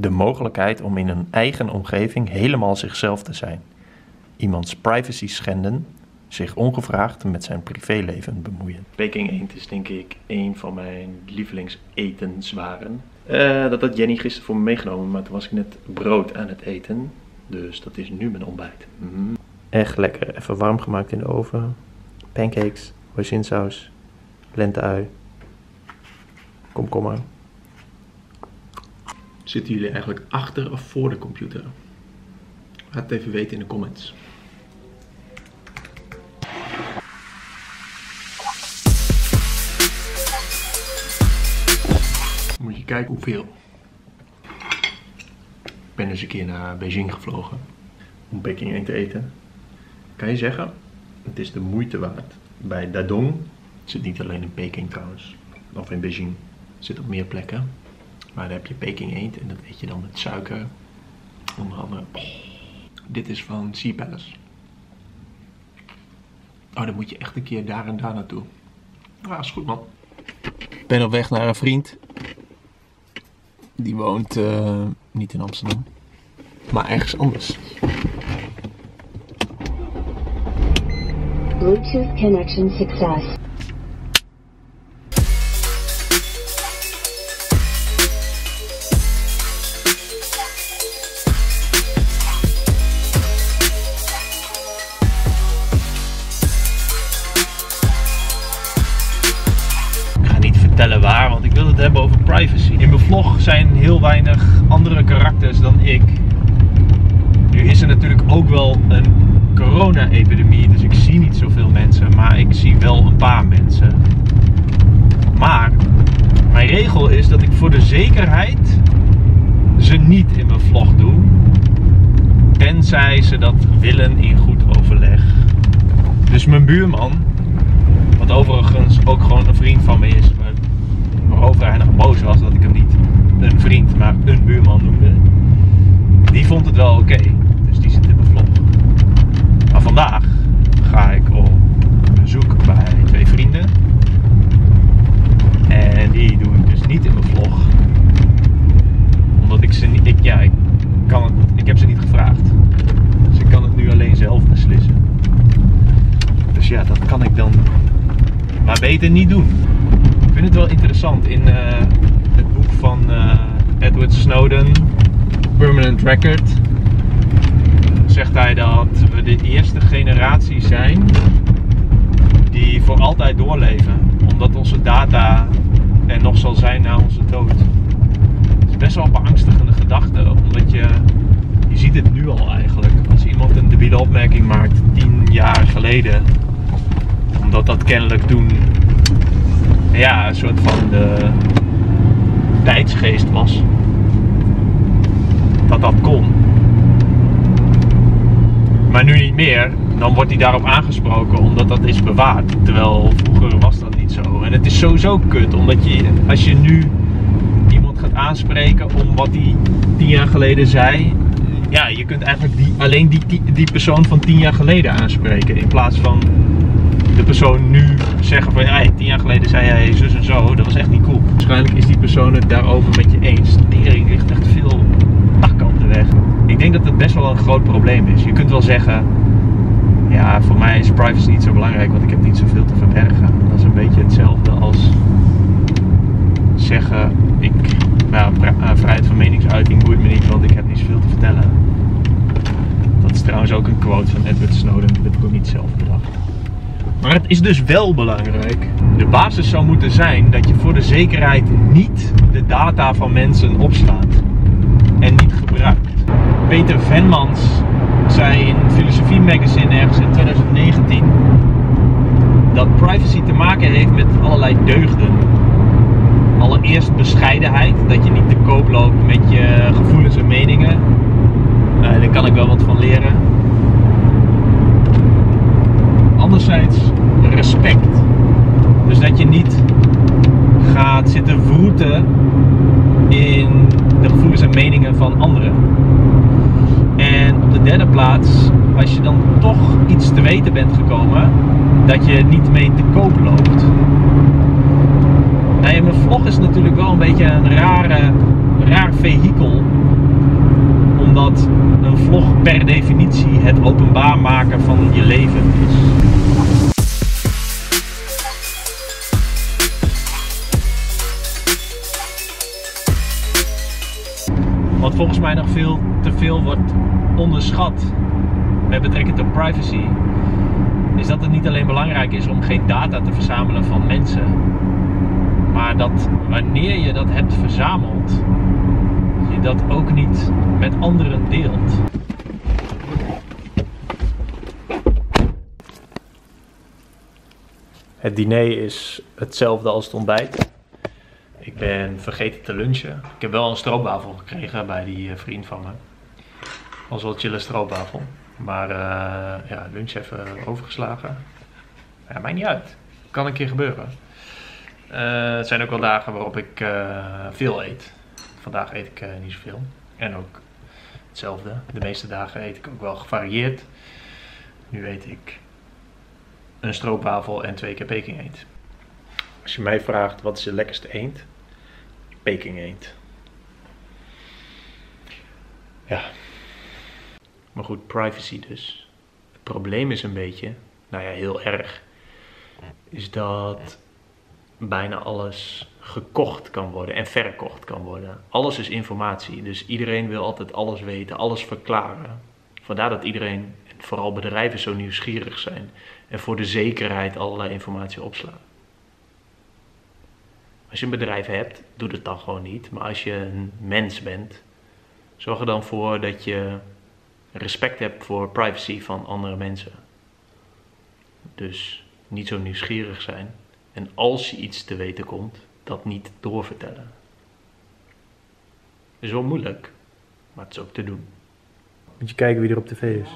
De mogelijkheid om in een eigen omgeving helemaal zichzelf te zijn. Iemands privacy schenden, zich ongevraagd met zijn privéleven bemoeien. Peking eend is denk ik een van mijn lievelingsetenswaren. Eh dat had Jenny gisteren voor me meegenomen, maar toen was ik net brood aan het eten. Dus dat is nu mijn ontbijt. Mm. Echt lekker. Even warm gemaakt in de oven. Pancakes, hoisinsaus, lenteui, komkommer. Zitten jullie eigenlijk achter of voor de computer? Laat het even weten in de comments. Moet je kijken hoeveel. Ik ben eens een keer naar Beijing gevlogen om Peking 1 te eten. Kan je zeggen, het is de moeite waard. Bij Dadong zit niet alleen in Peking trouwens, of in Beijing. Zit op meer plekken. Maar daar heb je Peking eend en dat eet je dan met suiker. Onder andere. Dit is van Sea Palace. Oh, dan moet je echt een keer daar en daar naartoe. Ah, is goed man. Ik ben op weg naar een vriend. Die woont eh, niet in Amsterdam, maar ergens anders. Bluetooth connection success. Vlog zijn heel weinig andere karakters dan ik. Nu is er natuurlijk ook wel een corona-epidemie, dus ik zie niet zoveel mensen, maar ik zie wel een paar mensen. Maar mijn regel is dat ik voor de zekerheid ze niet in mijn vlog doe, tenzij ze dat willen in goed overleg. Dus mijn buurman, wat overigens ook gewoon een vriend van me is, waarover hij nog boos was dat ik hem niet een een buurman noemde. Die vond het wel oké, dus die zit in mijn vlog. Maar vandaag ga ik op bezoek bij twee vrienden. En die doe ik dus niet in mijn vlog. Omdat ik ze niet, ik, ja, ik, kan het, ik heb ze niet gevraagd. Dus ik kan het nu alleen zelf beslissen. Dus ja, dat kan ik dan maar beter niet doen. Ik vind het wel interessant. In eh, het boek van eh, Edward Snowden, Permanent Record, zegt hij dat we de eerste generatie zijn die voor altijd doorleven. Omdat onze data er nog zal zijn na onze dood. Het is best wel een beangstigende gedachte, omdat je, je ziet het nu al eigenlijk. Als iemand een debiele opmerking maakt tien jaar geleden, omdat dat kennelijk toen ja, een soort van de tijdsgeest was. Dat dat kon. Maar nu niet meer, dan wordt hij daarop aangesproken omdat dat is bewaard. Terwijl vroeger was dat niet zo. En het is sowieso kut, omdat je als je nu iemand gaat aanspreken om wat hij tien jaar geleden zei. Ja, je kunt eigenlijk die, alleen die, die, die persoon van tien jaar geleden aanspreken. In plaats van de persoon nu zeggen van ja, tien jaar geleden zei jij zus en zo, dat was echt niet cool. Waarschijnlijk is die persoon het daarover met je eens. Tering ligt echt veel takken op de weg. Ik denk dat het best wel een groot probleem is. Je kunt wel zeggen, ja, voor mij is privacy niet zo belangrijk, want ik heb niet zoveel te verbergen. Dat is een beetje hetzelfde als zeggen, ik, nou, eh, vrijheid van meningsuiting boeit me niet, want ik heb niet zoveel te vertellen. Dat is trouwens ook een quote van Edward Snowden, dat heb ik ook niet zelf bedacht. Maar het is dus wel belangrijk. De basis zou moeten zijn dat je voor de zekerheid niet de data van mensen opslaat en niet gebruikt. Peter Venmans zei in Filosofie Magazine ergens in 2019 dat privacy te maken heeft met allerlei deugden. Allereerst bescheidenheid, dat je niet te koop loopt met je gevoelens en meningen. Eh, daar kan ik wel wat van leren. Anderzijds respect. Dus dat je niet gaat zitten vroeten in de gevoelens en meningen van anderen. En op de derde plaats, als je dan toch iets te weten bent gekomen, dat je niet mee te koop loopt. Nou mijn vlog is natuurlijk wel een beetje een rare, raar vehikel. Omdat een vlog per definitie het openbaar maken van je leven is. Wat volgens mij nog veel te veel wordt onderschat met betrekking tot privacy, is dat het niet alleen belangrijk is om geen data te verzamelen van mensen, maar dat wanneer je dat hebt verzameld, je dat ook niet met anderen deelt. Het diner is hetzelfde als het ontbijt. Ben vergeten te lunchen. Ik heb wel een stroopwafel gekregen bij die eh, vriend van me. Was wel een chille stroopwafel. Maar eh, ja, lunch even overgeslagen. Ja, maakt niet uit. Kan een keer gebeuren. Eh, het zijn ook wel dagen waarop ik veel eet. Vandaag eet ik niet zoveel. En ook hetzelfde. De meeste dagen eet ik ook wel gevarieerd. Nu eet ik een stroopwafel en twee keer Peking eend. Als je mij vraagt wat is de lekkerste eend? Peking. Ja. Maar goed, privacy dus. Het probleem is een beetje, nou ja, heel erg, is dat bijna alles gekocht kan worden en verkocht kan worden. Alles is informatie, dus iedereen wil altijd alles weten, alles verklaren. Vandaar dat iedereen, en vooral bedrijven, zo nieuwsgierig zijn en voor de zekerheid allerlei informatie opslaan. Als je een bedrijf hebt, doe het dan gewoon niet. Maar als je een mens bent, zorg er dan voor dat je respect hebt voor privacy van andere mensen. Dus niet zo nieuwsgierig zijn. En als je iets te weten komt, dat niet doorvertellen. is wel moeilijk, maar het is ook te doen. Moet je kijken wie er op tv is.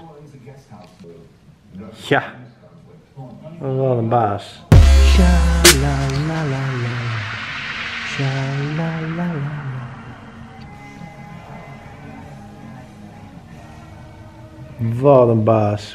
Ja, wat een baas. Wat een baas.